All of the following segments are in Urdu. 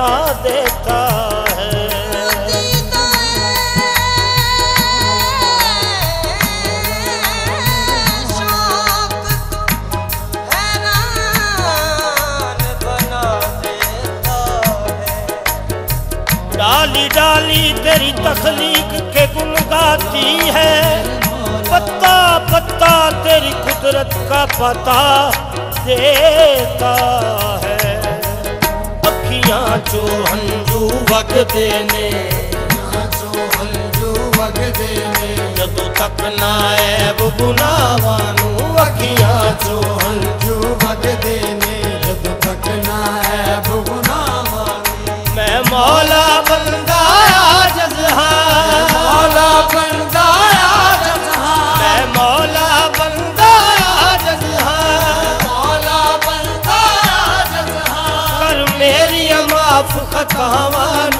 بنا دیتا ڈالی ڈالی تیری تخلیق کے گن گاتی ہے۔ پتا پتا تیری قدرت کا پتا دیتا۔ چ ہمو بگ دینے چو ہندو بگ دینے جدوں تک نہ kahwan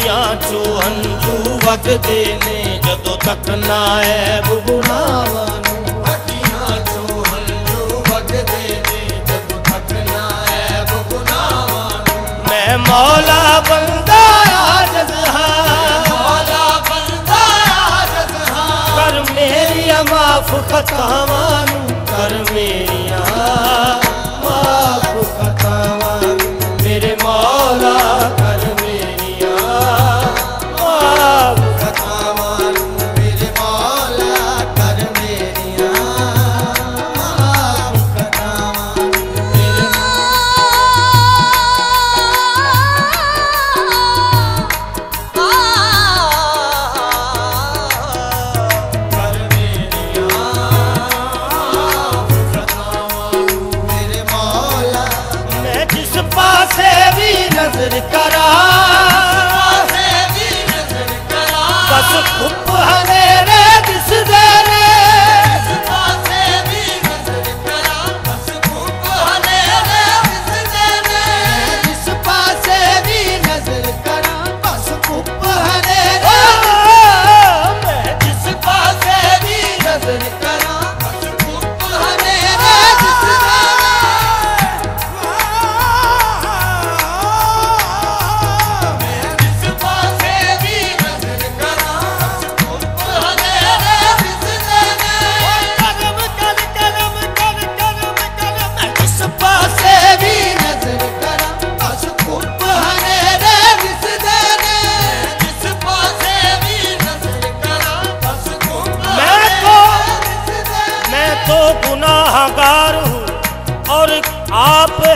چو انجو وگدے نے جدو تک نہ ہے ببڑاواں مولا بندہ عاجز ہاں مولا بندہ عاجز ہاں کر میری معاف خطاواں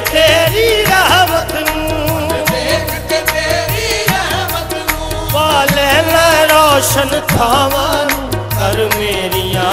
ਕੇ ਤੇਰੀ ਰਹਿਮਤ ਨੂੰ। ਦੇਖ ਕੇ ਤੇਰੀ ਰਹਿਮਤ ਨੂੰ ਪਾ ਲੈ ਲੈ ਰੋਸ਼ਨ ਥਾਵਾਂ ਨੂੰ, ਕਰ ਮੇਰੀਆਂ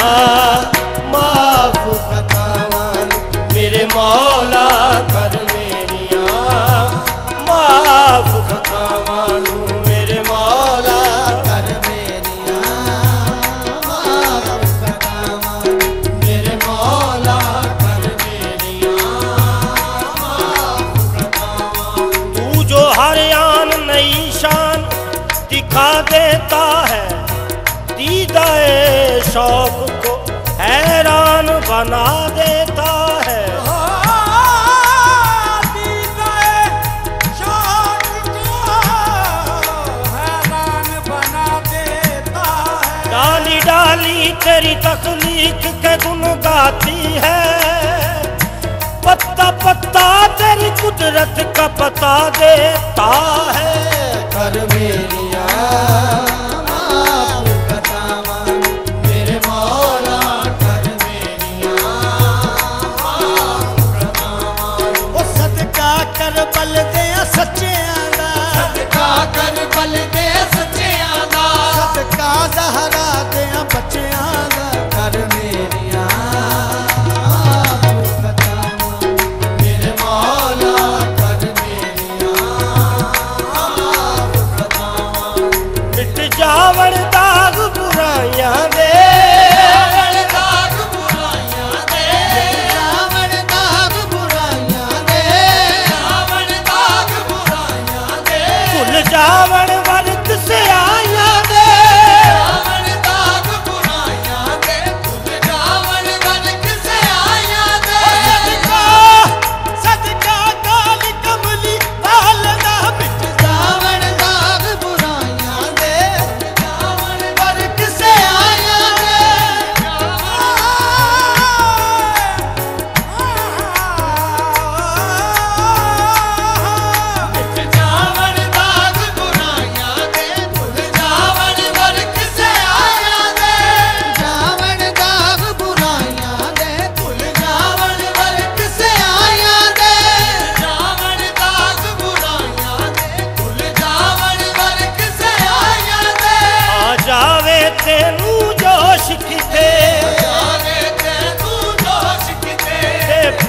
دیتا ہے۔ دیدہ شوق کو حیران بنا دیتا ہے۔ ہاں، بنا دیتا ڈالی ڈالی تیری تخلیق کے گن گاتی ہے۔ پتا پتا تیری قدرت کا پتا دیتا ہے۔ کر میری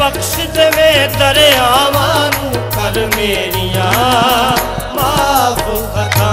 ਬਖਸ਼ ਦੇਵੇ ਦਰਿਆਵਾਂ ਨੂੰ ਕਰ ਮੇਰੀਆਂ ਮਾਫ ਖਤਾ